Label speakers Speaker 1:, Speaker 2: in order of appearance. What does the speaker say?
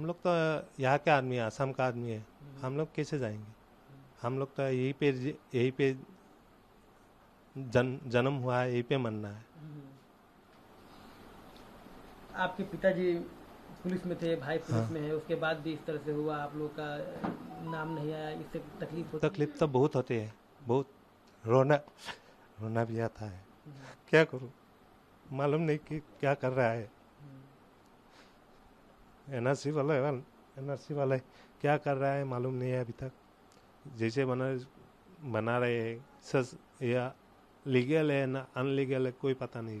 Speaker 1: हम लोग तो यहाँ के आदमी है असम का आदमी है। हम लोग कैसे जाएँगे? हम लोग तो यही पे यही पे जन जन्म हुआ है यही पे मरना है।
Speaker 2: आपके पिताजी पुलिस में थे भाई पुलिस हाँ। में है उसके बाद भी इस तरह से हुआ आप लोग का नाम नहीं आया इससे तकलीफ़ होती
Speaker 1: तकलीफ़ तो बहुत होती है बहुत रोना रोना भी आता है। क्या करूँ? मालूम नहीं कि क्या कर रहा है। एनआरसी वाला एनआरसी वाला क्या कर रहा है मालूम नहीं है अभी तक। जैसे बना बना रहे हैं, सस, या लीगल है ना, अनलीगल है, कोई पता नहीं